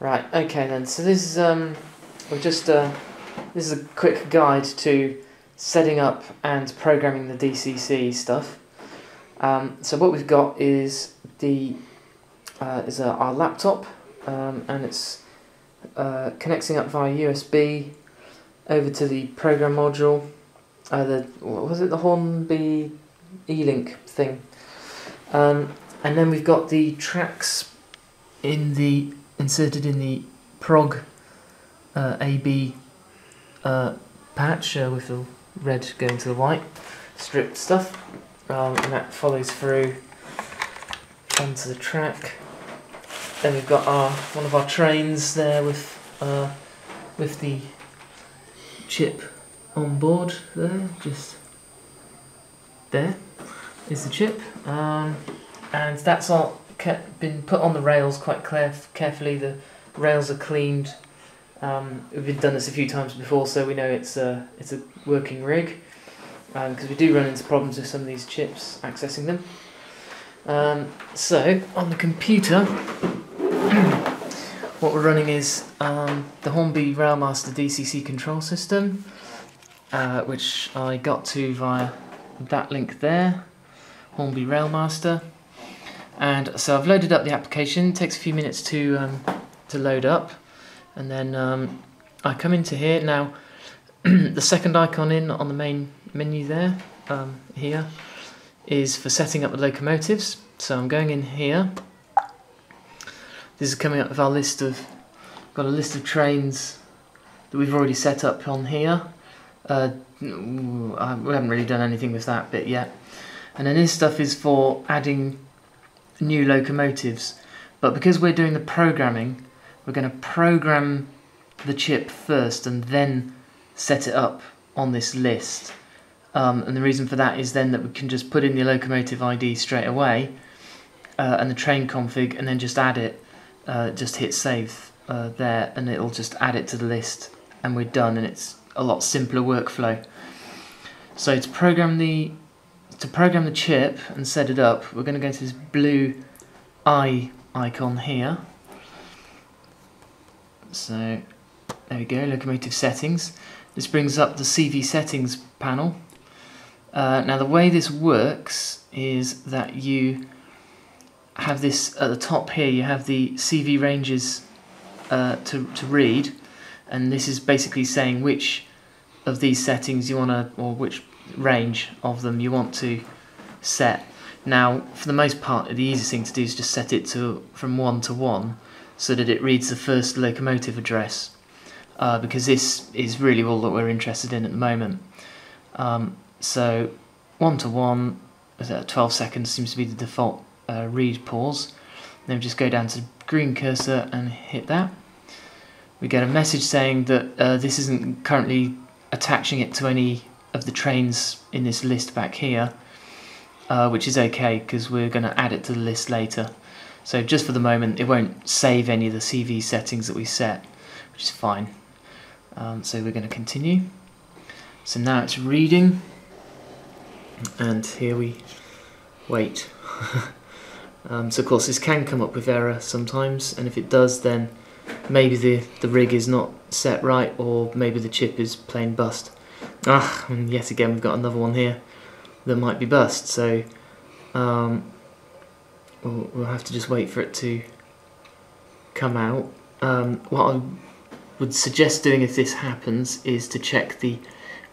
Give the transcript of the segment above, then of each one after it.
Right, okay then. So this is um, we're just uh, this is a quick guide to setting up and programming the DCC stuff. Um, so what we've got is the uh, is uh, our laptop, um, and it's uh, connecting up via USB over to the program module. Uh, the was it the Hornby E-Link thing, um, and then we've got the tracks in the inserted in the prog uh, AB uh, patch uh, with the red going to the white stripped stuff, um, and that follows through onto the track. Then we've got our one of our trains there with uh, with the chip on board there, just there is the chip, um, and that's all kept, been put on the rails quite caref- carefully. The rails are cleaned. Um, we've done this a few times before, so we know it's a it's a working rig. Because we do run into problems with some of these chips accessing them. Um, so on the computer, what we're running is um, the Hornby Railmaster DCC control system, uh, which I got to via that link there, Hornby Railmaster. And so I've loaded up the application. It takes a few minutes to um, to load up, and then um, I come into here now. the second icon in on the main menu there, um, here, is for setting up the locomotives. So I'm going in here. This is coming up with our list of, got a list of trains that we've already set up on here. Uh, we haven't really done anything with that bit yet. And then this stuff is for adding new locomotives. But because we're doing the programming, we're going to program the chip first and then set it up on this list. Um, and the reason for that is then that we can just put in the locomotive ID straight away uh, and the train config and then just add it, uh, just hit save uh, there and it'll just add it to the list and we're done and it's a lot simpler workflow. So to program the to program the chip and set it up, we're going to go to this blue eye icon here. So there we go, locomotive settings. This brings up the CV settings panel. Uh, now the way this works is that you have this at the top here, you have the CV ranges uh, to, to read and this is basically saying which of these settings you want to, or which range of them you want to set. Now, for the most part, the easiest thing to do is just set it to from 1 to 1 so that it reads the first locomotive address uh, because this is really all that we're interested in at the moment. Um, so 1 to 1, 12 seconds seems to be the default uh, read pause. Then we just go down to green cursor and hit that. We get a message saying that uh, this isn't currently attaching it to any of the trains in this list back here, uh, which is okay because we're going to add it to the list later. So just for the moment, it won't save any of the CV settings that we set, which is fine. Um, so we're going to continue. So now it's reading, and here we wait. um, so of course this can come up with error sometimes, and if it does, then maybe the, the rig is not set right, or maybe the chip is plain bust. Ah, and yet again we've got another one here that might be bust, so um, we'll, we'll, have to just wait for it to come out. Um, what I would suggest doing if this happens is to check the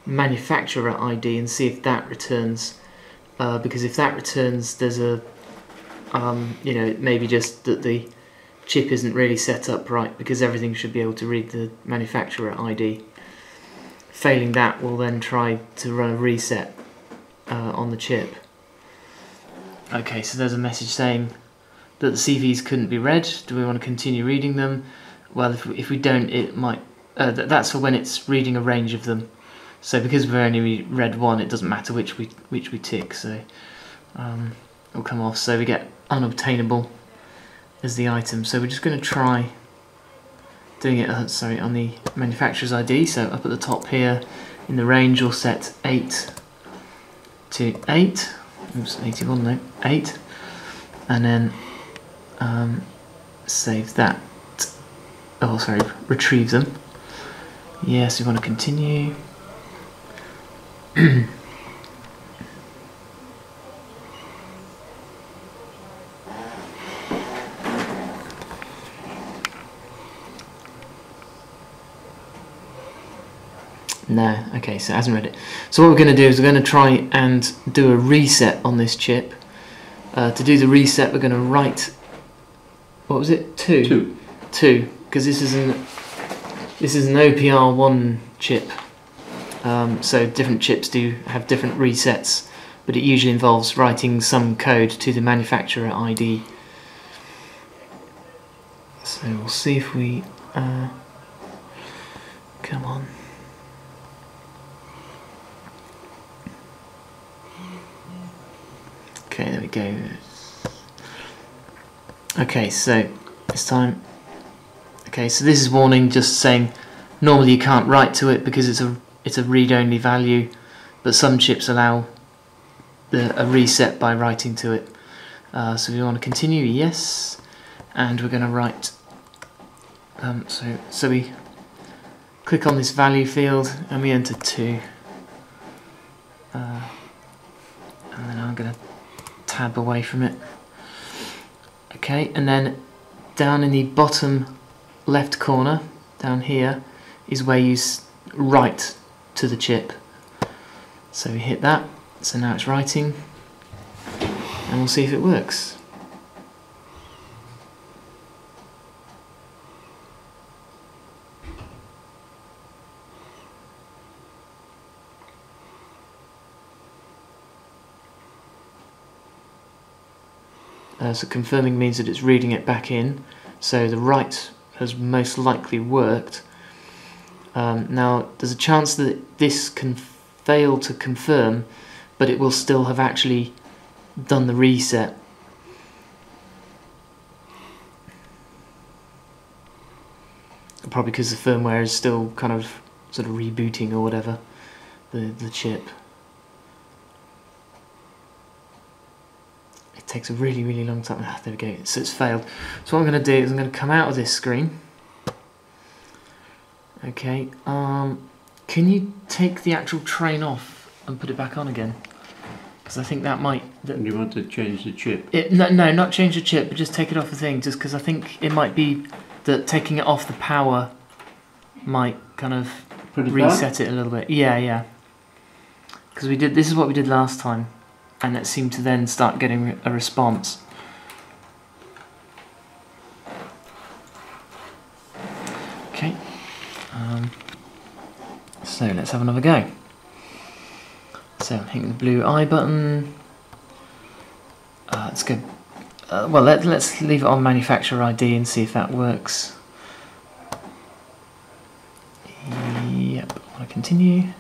manufacturer ID and see if that returns, uh, because if that returns there's a, um, you know, maybe just that the chip isn't really set up right because everything should be able to read the manufacturer ID. Failing that, we'll then try to run a reset uh, on the chip. Okay, so there's a message saying that the CVs couldn't be read. Do we want to continue reading them? Well, if we, if we don't, it might. Uh, th that's for when it's reading a range of them. So because we've only read one, it doesn't matter which we which we tick. So um, it'll come off. So we get unobtainable as the item. So we're just going to try doing it, uh, sorry, on the manufacturer's ID. So up at the top here in the range we'll set 8 to 8. Oops, 81, no, 8. And then um, save that. oh sorry, retrieve them. Yes, we want to continue. No, okay, so it hasn't read it. So what we're going to do is we're going to try and do a reset on this chip. Uh, to do the reset, we're going to write, what was it, two? Two. Two, because this is an this is an OPR1 chip. Um, so different chips do have different resets, but it usually involves writing some code to the manufacturer ID. So we'll see if we, uh, come on. Okay, there we go. Okay, so this time. Okay, so this is warning just saying normally you can't write to it because it's a it's a read-only value, but some chips allow the, a reset by writing to it. Uh, so we want to continue, yes, and we're going to write. Um, so so we click on this value field and we enter two, uh, and then I'm going to tab away from it. Okay, and then down in the bottom left corner, down here, is where you write to the chip. So we hit that, so now it's writing, and we'll see if it works. Uh, so confirming means that it's reading it back in. So the write has most likely worked. Um, now there's a chance that this can fail to confirm, but it will still have actually done the reset. Probably because the firmware is still kind of sort of rebooting or whatever the, the chip. Takes a really, really long time. Ah, there we go. So it's failed. So what I'm going to do is I'm going to come out of this screen. Okay. Um, can you take the actual train off and put it back on again? Because I think that might. That you want to change the chip? It, no, no, not change the chip, but just take it off the thing. Just because I think it might be that taking it off the power might kind of it reset back? it a little bit. Yeah, yeah. Because we did. This is what we did last time and it seemed to then start getting a response. Okay, um, so let's have another go. So I'm hitting the blue I button. Uh, let's go. Uh, well, let, let's leave it on manufacturer ID and see if that works. Yep, I want to continue.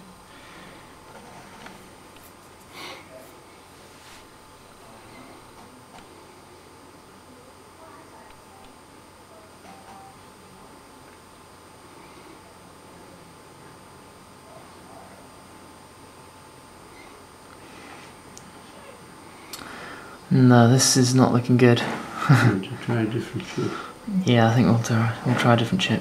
No, this is not looking good. to try a different chip. Yeah, I think we'll try, we'll try a different chip.